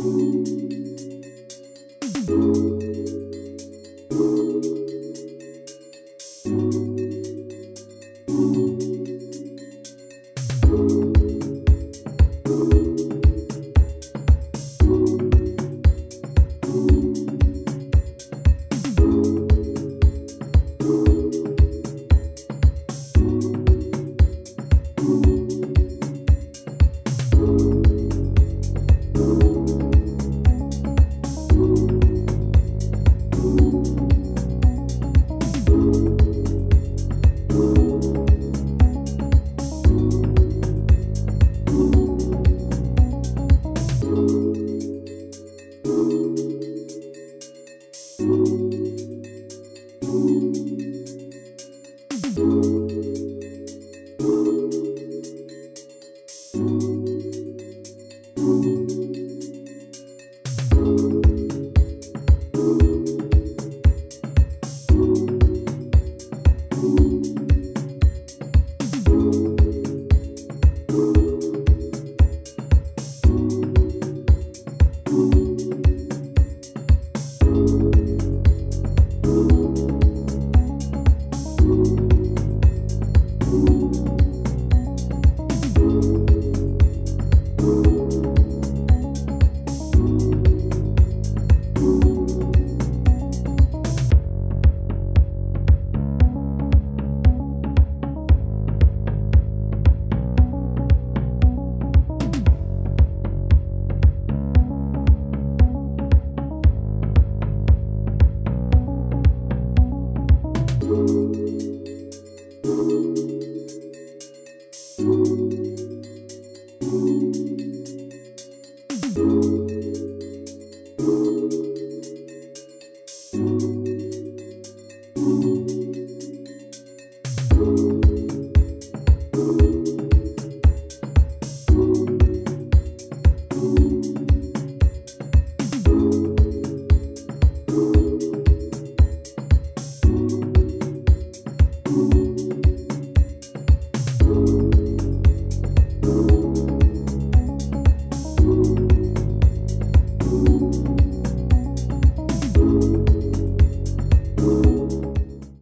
Thank you. Música